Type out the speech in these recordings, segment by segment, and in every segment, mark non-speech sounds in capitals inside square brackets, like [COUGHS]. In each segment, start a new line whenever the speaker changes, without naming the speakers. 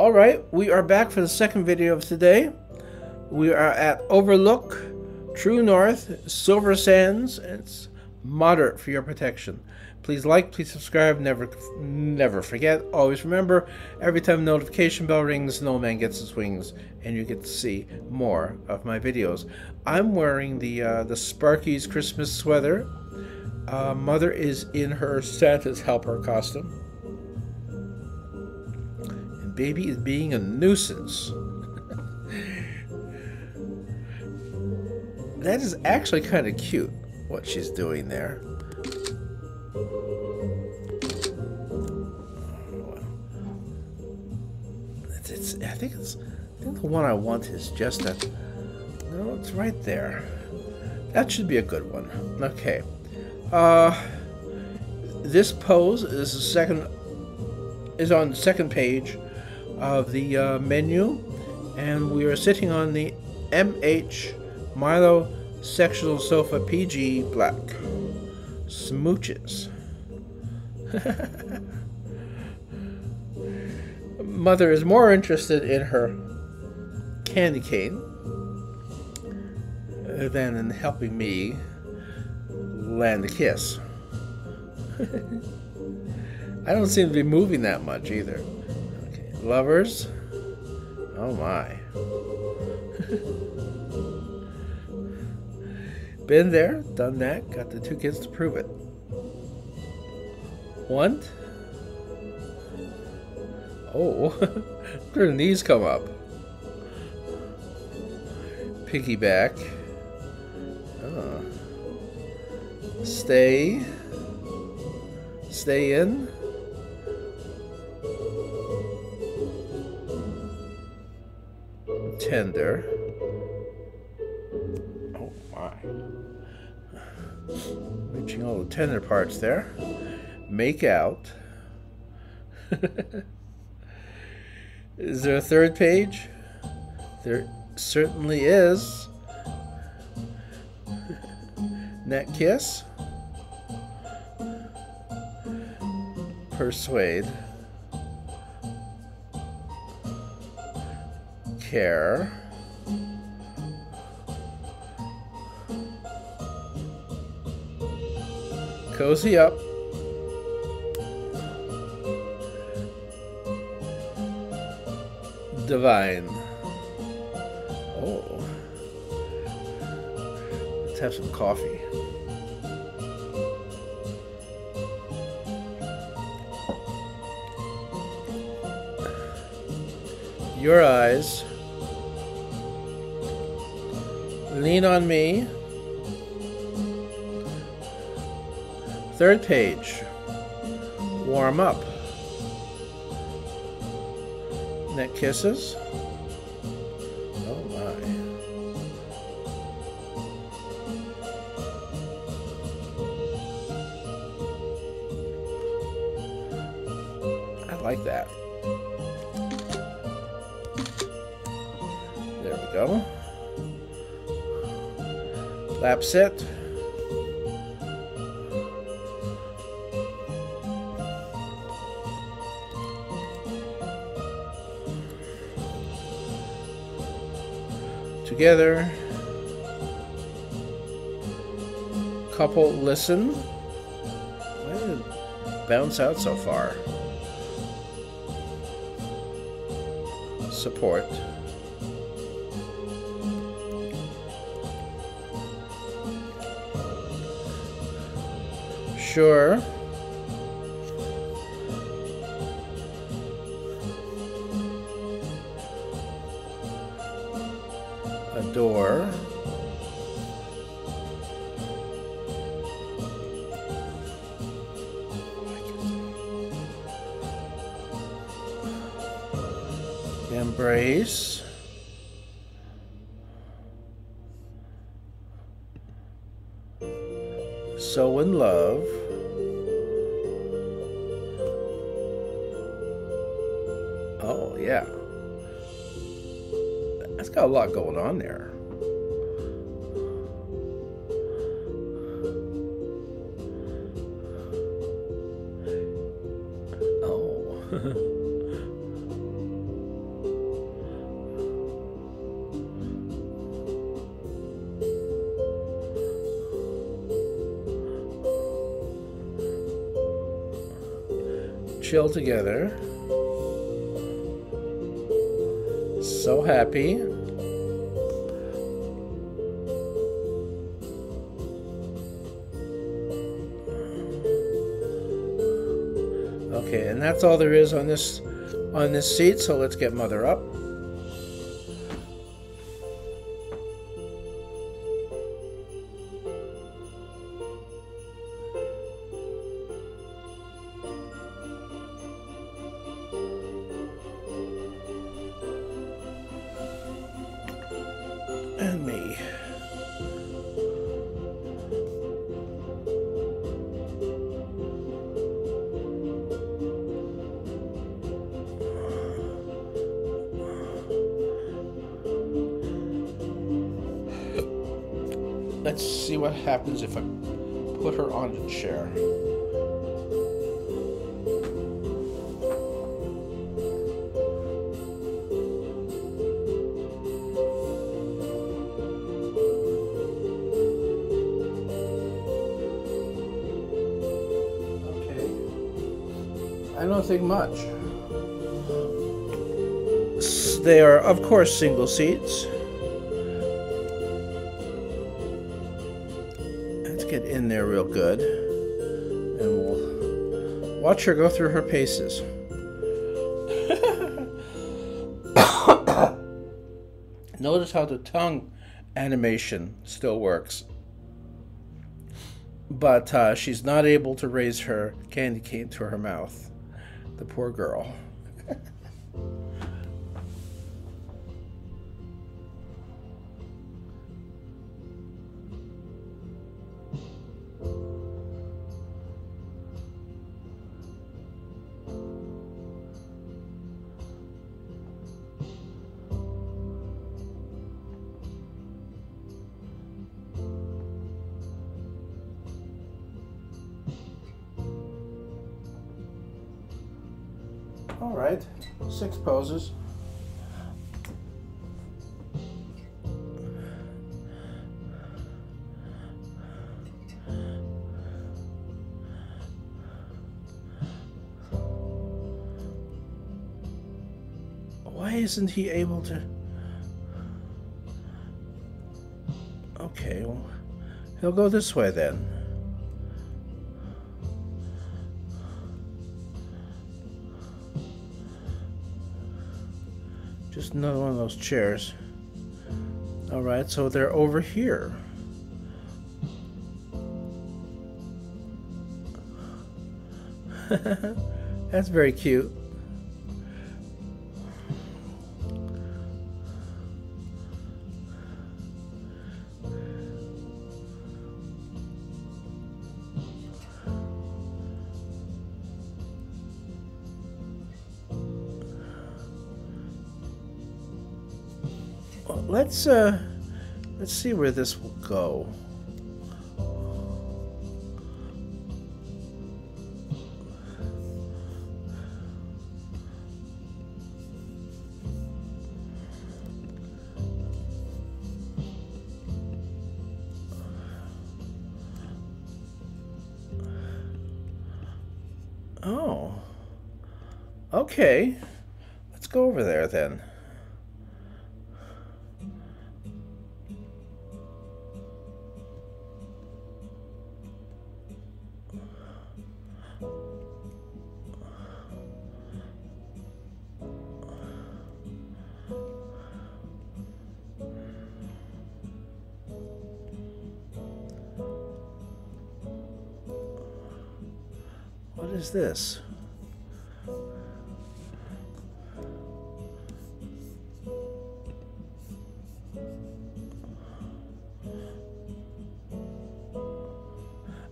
All right, we are back for the second video of today. We are at Overlook, True North, Silver Sands. It's moderate for your protection. Please like, please subscribe, never never forget. Always remember, every time the notification bell rings, no man gets his wings, and you get to see more of my videos. I'm wearing the uh, the Sparky's Christmas sweater. Uh, Mother is in her Santa's helper costume. Baby is being a nuisance. that is actually kind of cute, what she's doing there. It's, I think it's, I think the one I want is just that. No, it's right there. That should be a good one. Okay. Uh, this pose is the second, is on the second page of the uh, menu, and we are sitting on the MH Milo sectional sofa PG black. Smooches. [LAUGHS] mother is more interested in her candy cane than in helping me land a kiss. [LAUGHS] I don't seem to be moving that much either. Lovers. Oh my. Been there, done that, got the two kids to prove it. One. Oh, [LAUGHS] her knees come up. Piggyback. Oh. Stay. Stay in. Tender. Oh my. Reaching all the tender parts there. Make out. [LAUGHS] Is there a third page? There certainly is. Net kiss. Persuade. Care. Cozy up. divine. Oh. Let's have some coffee. Your eyes. Lean on me. Third page. Warm up. Neck kisses. Oh my. I like that. There we go. Lap sit. together. Couple listen. Why did it bounce out so far? Support. Sure. A door. Embrace. So in love. yeah. That's got a lot going on there. Oh. [LAUGHS] chill together. So happy. Okay, and that's all there is on this on this seat, so let's get mother up. Let's see what happens if I put her on the chair. Okay. I don't think much. They are, of course, single seats. Get in there real good. And we'll watch her go through her paces. [COUGHS] Notice how the tongue animation still works. But uh, she's not able to raise her candy cane to her mouth. The poor girl. [LAUGHS] right, six poses. Why isn't he able to? Okay, well, he'll go this way then. Another one of those chairs. All right, so they're over here. [LAUGHS] That's very cute. Let's uh let's see where this will go. Oh. Okay. Let's go over there then. Is this?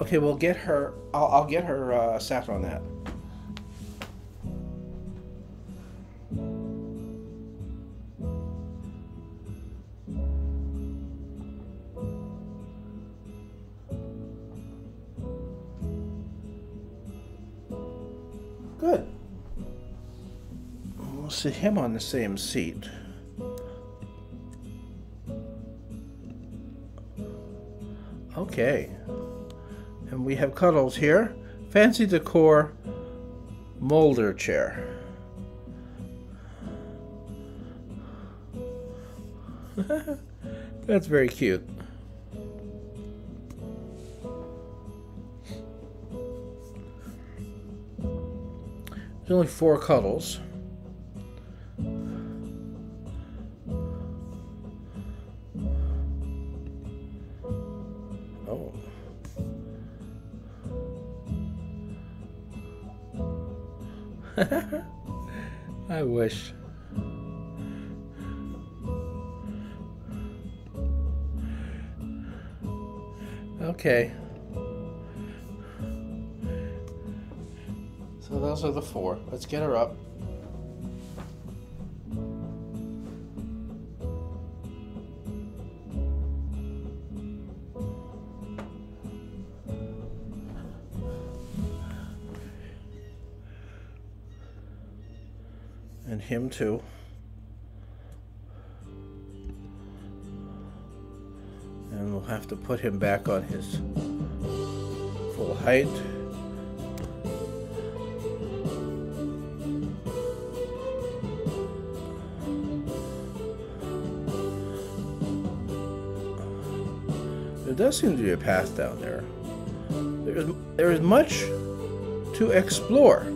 Okay, we'll get her. I'll, I'll get her uh, sat on that. Him on the same seat. Okay. And we have cuddles here. Fancy decor, Molder chair. [LAUGHS] That's very cute. There's only four cuddles. Oh. [LAUGHS] I wish. Okay. So those are the four. Let's get her up. And him too. And we'll have to put him back on his full height. There does seem to be a path down there. There's, there is much to explore.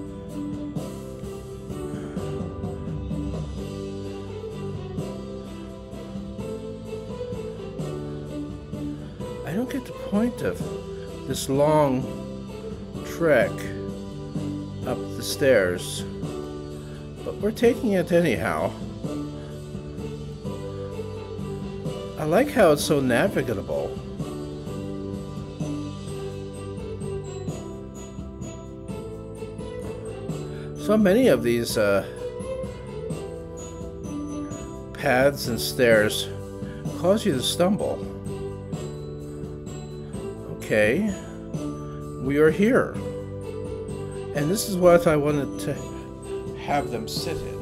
The point of this long trek up the stairs, but we're taking it anyhow. I like how it's so navigable. So many of these uh, paths and stairs cause you to stumble. Okay, we are here. And this is what I wanted to have them sit in.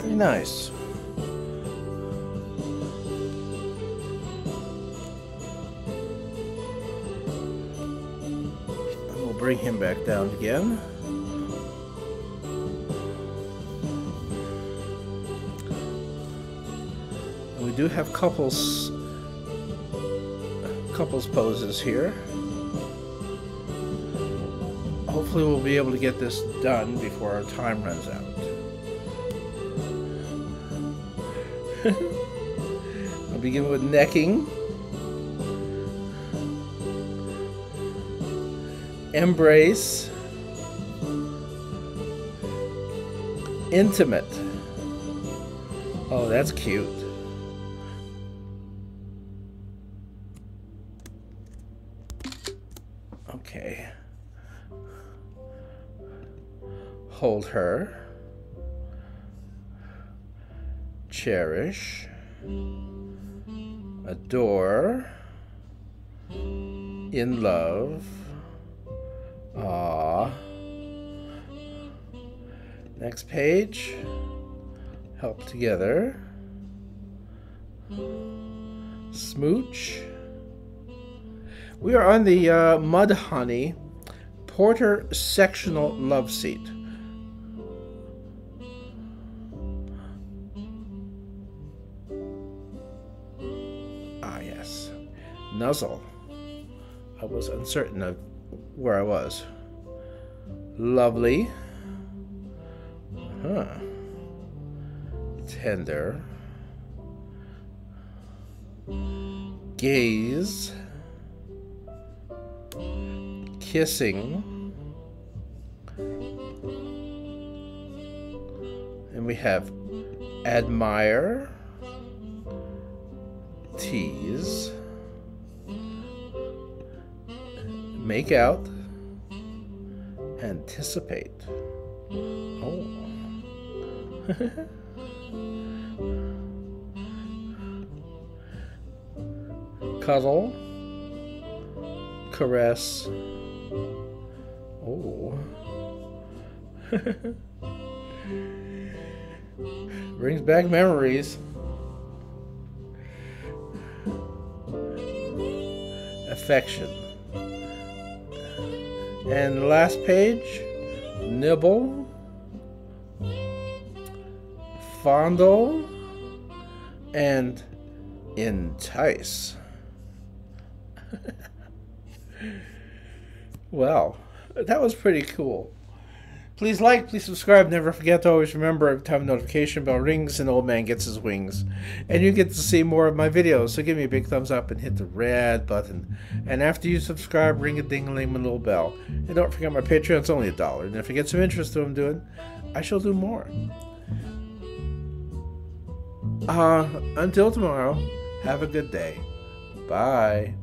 Very nice. Him back down again. And we do have couples couples poses here. Hopefully we'll be able to get this done before our time runs out. [LAUGHS] I'll begin with necking. Embrace. Intimate. Oh, that's cute. Okay. Hold her. cherish, adore, in love, ah. Next page, help together, smooch. We are on the uh, Mudhoney Porter sectional love seat. Ah, yes. Nuzzle. I was uncertain of where I was. Lovely. Huh. Tender. Gaze. Kissing. And we have admire. Tease. Make out, anticipate. Oh. [LAUGHS] Cuddle, caress. Oh. [LAUGHS] Brings back memories. Affection. And last page, nibble, fondle, and entice. [LAUGHS] well, that was pretty cool. Please like, please subscribe. Never forget to always remember every time a notification bell rings, an old man gets his wings. And you get to see more of my videos, so give me a big thumbs up and hit the red button. And after you subscribe, ring a ding a ling my little bell. And don't forget my Patreon, it's only a dollar. And if you get some interest in what I'm doing, I shall do more. Uh, until tomorrow, have a good day. Bye.